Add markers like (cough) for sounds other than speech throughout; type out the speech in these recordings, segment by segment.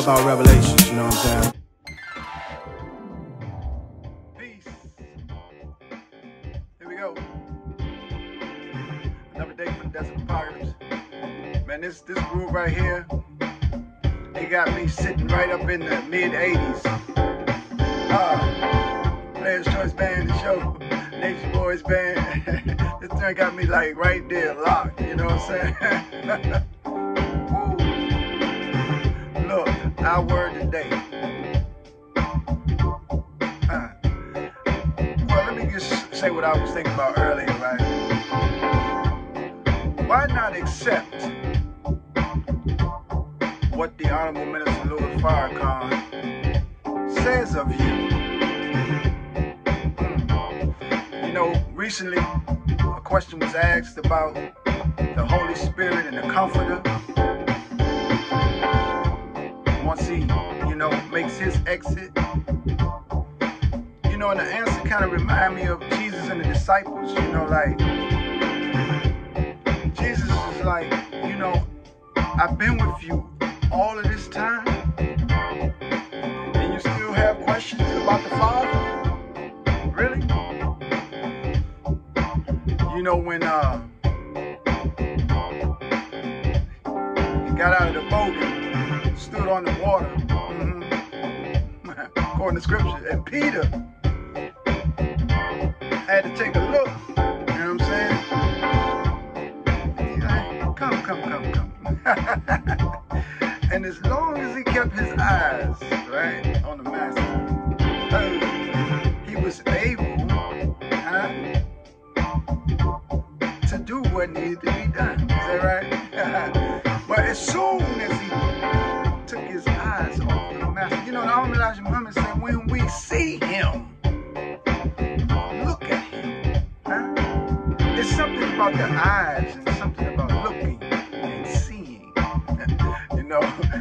about revelations, you know what I'm saying? Man, this this groove right here, it got me sitting right up in the mid 80s. Ah, Players Choice Band, the show, Nature Boys Band. (laughs) this thing got me like right there, locked. You know what I'm saying? (laughs) our word today. Uh, well, let me just say what I was thinking about earlier, right? Why not accept what the Honorable Minister Louis Farrakhan says of you? Hmm. You know, recently a question was asked about the Holy Spirit and the Comforter. You know, makes his exit you know, and the answer kind of remind me of Jesus and the disciples, you know, like Jesus is like, you know, I've been with you all of this time, and you still have questions about the Father? Really? You know, when uh got out of the boat stood on the water, mhm, (laughs) according to scripture, and Peter had to take a look. You know what I'm saying? Like, come, come, come, come. (laughs) and as long as he kept his eyes, right, something about the eyes and something about looking and seeing. (laughs) you know,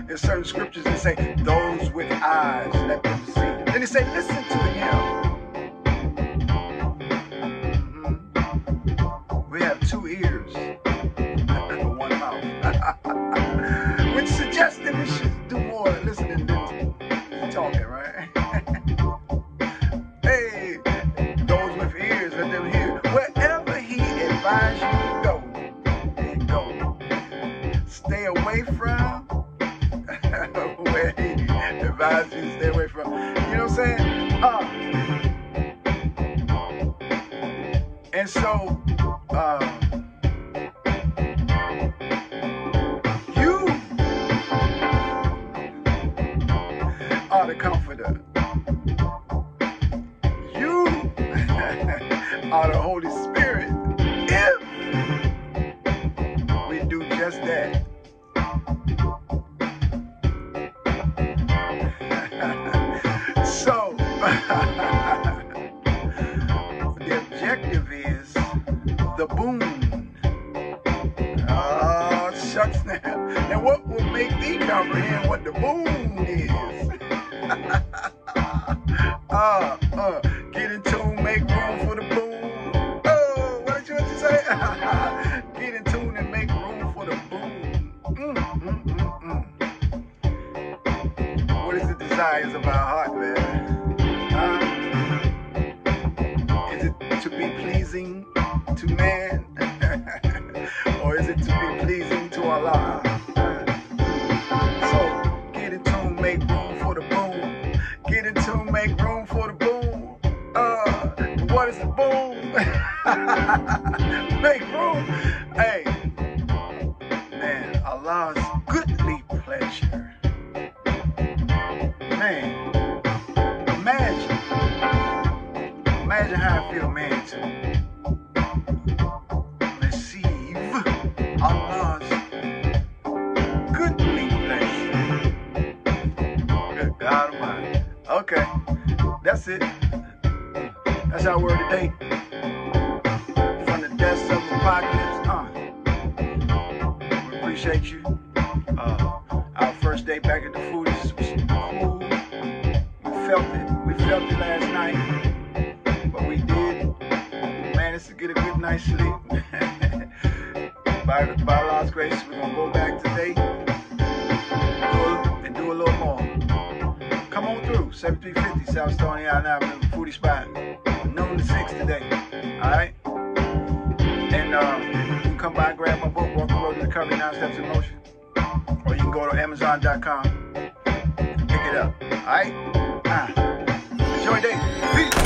in certain scriptures they say, those with eyes, let them see. Then they say, listen to him. Mhm. We have two ears and one mouth. (laughs) Which suggests that we should do more listening than talking, right? Stay away from (laughs) where he you to stay away from. You know what I'm saying? Uh, and so, uh, you are the comforter. You (laughs) are the Holy shucks now. Now, what will make thee comprehend what the boon is? (laughs) uh, uh, get in tune, make room for the boom. Oh, what did you, what you say? (laughs) get in tune and make room for the boom. Mm, mm, mm, mm. What is the desires of our heart, man? Huh? Is it to be pleasing to man? So, get in tune, make room for the boom. Get in tune, make room for the boom. Uh, what is the boom? (laughs) make room. Hey, man, Allah's goodly pleasure. Man, imagine, imagine how I feel, man, to that's it. That's our word today. From the Desk of Apacolips. Uh, we appreciate you. Uh, our first day back at the foodies was cool. We felt it. We felt it last night. But we did manage to get a good night's sleep. (laughs) by, by Allah's grace, we're gonna go back today and do a little more. Come 7350 South Stony Island Avenue, Foodie Spot. Noon to 6 today. Alright? And uh, you can come by, grab my book, Walk the Road to Recovery, Nine Steps in Motion. Or you can go to Amazon.com and pick it up. Alright? Ah. Enjoy your day.